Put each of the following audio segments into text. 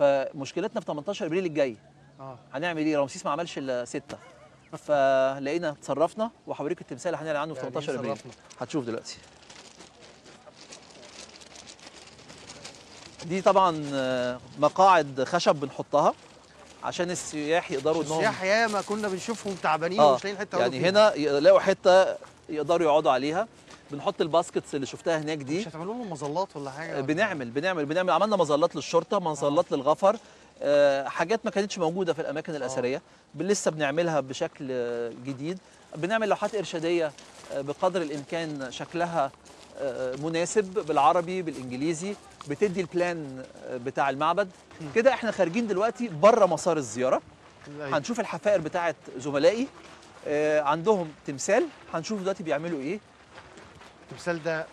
فمشكلتنا في 18 ابريل الجاي. آه. هنعمل إيه؟ رمسيس ما عملش إلا ستة. فلقينا اتصرفنا وهوريك التمثال اللي هنعلن عنه في يعني 18 ابريل؟ هتشوف دلوقتي. دي طبعا آه، مقاعد خشب بنحطها عشان السياح يقدروا إنهم السياح ياما كنا بنشوفهم تعبانين آه ومش لاقيين حتة يعني هنا يلاقوا حتة يقدروا يقعدوا عليها. بنحط ال baskets اللي شفتها هناك. دي. مش هتعملوا لهم مظلات ولا حاجة؟ بنعمل بنعمل بنعمل. عملنا مظلات للشرطة مظلات للغفر. آه، حاجات ما كانتش موجودة في الأماكن الأثرية. ب- لسه بنعملها بشكل آه، جديد. بنعمل لوحات إرشادية آه، بقدر الإمكان شكلها آه، مناسب بالعربي بالإنجليزي. بتدي البلان آه، بتاع المعبد. كده إحنا خارجين دلوقتي بره مسار الزيارة. هنشوف الحفائر بتاعه زملائي. آه، عندهم تمثال. هنشوف دلوقتي بيعملوا إيه. التمثال ده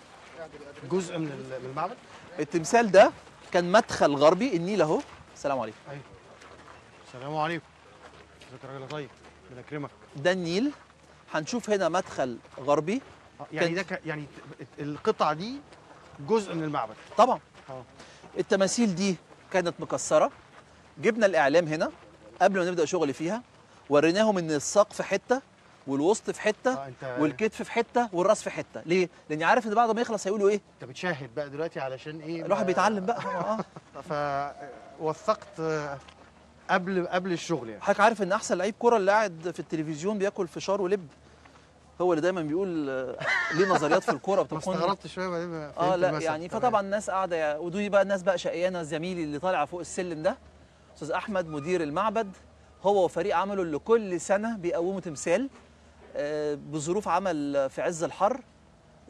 جزء من ال- من المعبد؟ التمثال ده كان مدخل غربي النيل اهو. السلام عليكم. السلام عليكم. ازيك يا راجل؟ طيب بنكرمك ده النيل. هنشوف هنا مدخل غربي. آه، يعني ده ك... يعني القطعة دي جزء من المعبد. طبعا. آه. التماثيل دي كانت مكسرة. جبنا الإعلام هنا قبل ما نبدأ شغل فيها. وريناهم إن الساق في حتة. والوسط في حتة أنت والكتف في حتة والراس في حتة. ليه؟ لأني عارف إن بعد ما يخلص هيقولوا إيه؟ أنت بتشاهد بقى دلوقتي علشان إيه؟ الواحد ما- بيتعلم بقى. آه. فوثقت آه، قبل قبل الشغل يعني. حضرتك عارف إن أحسن لعيب كرة اللي قاعد في التلفزيون بياكل فشار ولب؟ هو اللي دايما بيقول آه، ليه نظريات في الكورة بتكون استغربت شوية بعدين آه لا. يعني. فطبعا الناس قاعدة ودي بقى الناس بقى شقيانة زميلي اللي طالع فوق السلم ده أستاذ أحمد مدير المعبد هو وفريق عمله اللي كل سنة بيقوموا تمثال. آه، بظروف عمل في عز الحر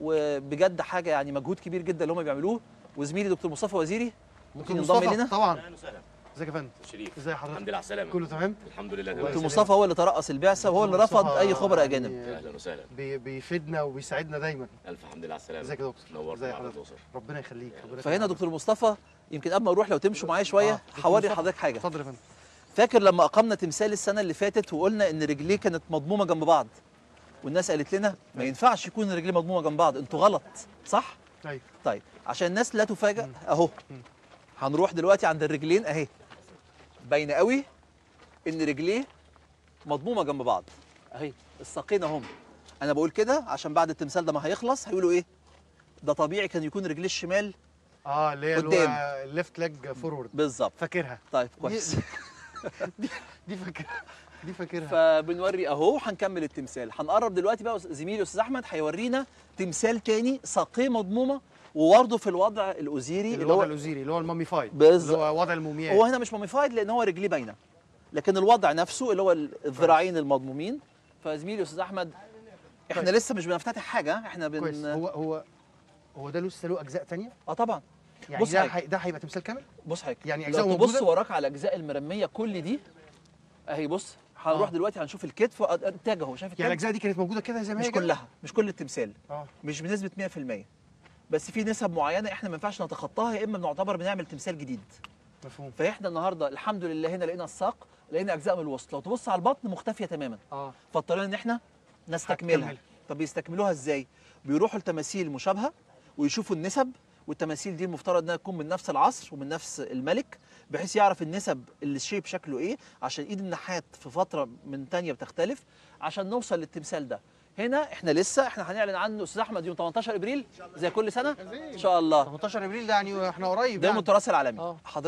وبجد حاجة يعني مجهود كبير جدا اللي هم بيعملوه. وزميلي دكتور مصطفى وزيري ممكن ينضم لنا طبعا. أهلا وسهلا. إزيك يا فندم؟ شريف. ازي حضرتك؟ الحمد لله على السلامه كله تمام؟ الحمد لله. تمام دكتور. مصطفى هو اللي ترأس البعثة وهو اللي رفض أي خبراء يعني أجانب. أهلا وسهلا. بي- بيفيدنا وبيساعدنا دايما. ألف الحمد لله على السلامة. إزيك يا دكتور؟ نورت ازي حضرتك. ربنا يخليك ربنا فهنا. دكتور مصطفى يمكن قبل ما أروح لو تمشوا معايا شوية آه، هوري مصطفى. لحضرتك حاجة. اتفضل يا فندم. فاكر لما أقمنا تمثال السنة اللي فاتت وقلنا إن رجليه كانت مضمومة جنب بعض؟ والناس قالت لنا ما ينفعش يكون رجليه مضمومة جنب بعض أنتوا غلط صح؟ أيوه طيب عشان الناس لا تفاجئ. اهو. هنروح دلوقتي عند الرجلين اهي. باينة قوي ان رجليه مضمومة جنب بعض. اهي الساقين اهم. أنا بقول كده عشان بعد التمثال ده ما هيخلص هيقولوا إيه؟ ده طبيعي كان يكون رجليه الشمال آه اللي هي قدام. ال left leg forward بالظبط. فاكرها. طيب كويس. دي فاكرها. دي فاكرها. فبنوري أهو هنكمل التمثال. هنقرب دلوقتي بقى زميلي أستاذ أحمد هيورينا تمثال تاني ساقية مضمومة وبرضه في الوضع الأوزيري اللي الوضع الأوزيري اللي هو ال mummified بالظبط. اللي هو وضع المومياء هو هنا مش mummified لأن هو رجليه باينة لكن الوضع نفسه اللي هو الذراعين المضمومين. فزميلي أستاذ أحمد إحنا كويس. لسه مش بنفتتح حاجة إحنا كويس. بن هو هو هو ده لسه له أجزاء تانية؟ آه طبعا. يعني بص ده. حي... ده هيبقى تمثال كامل؟ بص حضرتك. يعني أجزاء لو تبص موجودة؟ وراك على الأجزاء المرمية كل دي أهي بص هنروح آه. دلوقتي هنشوف الكتف التاج اهو. شايف يعني الأجزاء دي كانت موجودة كده زي ما هي مش؟ كلها مش كل التمثال. آه. مش بنسبة 100% بس في نسب معينة إحنا ما ينفعش نتخطاها يا إما بنعتبر بنعمل تمثال جديد. مفهوم. فإحنا النهارده الحمد لله هنا لقينا الساق لقينا أجزاء من الوسط. لو تبص على البطن مختفية تماما. آه. فاضطرينا إن إحنا نستكملها. طب بيستكملوها إزاي؟ بيروحوا لتماثيل مشابهة ويشوفوا النسب والتماثيل دي المفترض إنها تكون من نفس العصر ومن نفس الملك بحيث يعرف النسب اللي الشيب شكله إيه عشان إيد النحات في فترة من تانية بتختلف عشان نوصل للتمثال ده. هنا إحنا لسه إحنا هنعلن عنه أستاذ أحمد يوم 18 إبريل زي كل سنة؟ إن شاء الله. 18 إبريل ده يعني إحنا قريب ده يوم يعني. التراث العالمي. آه. حضرتك